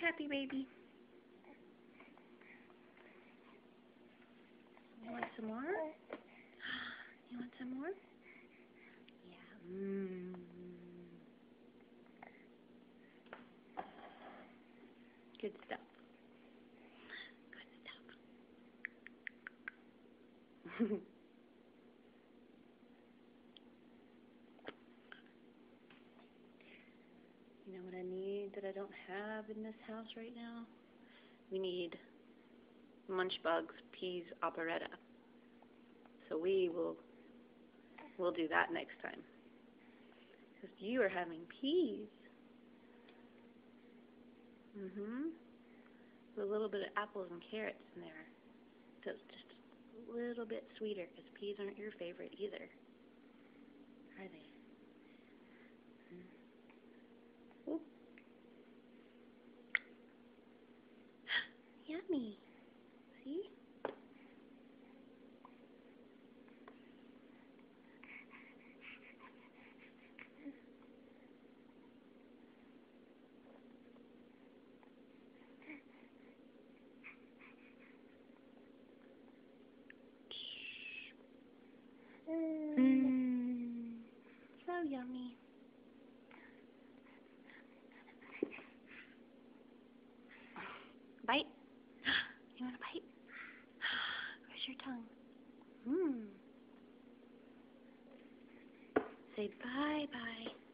happy baby. You want some more? You want some more? Yeah. Mmm. Good stuff. Good stuff. You know what I need that I don't have in this house right now? We need Munchbug's Peas Operetta. So we will we'll do that next time. Because you are having peas. Mm-hmm. With a little bit of apples and carrots in there. So it's just a little bit sweeter because peas aren't your favorite either. Are they? Yummy. See? Mmm. So yummy. Bite. You want to bite? Where's your tongue? Mmm. Say bye-bye.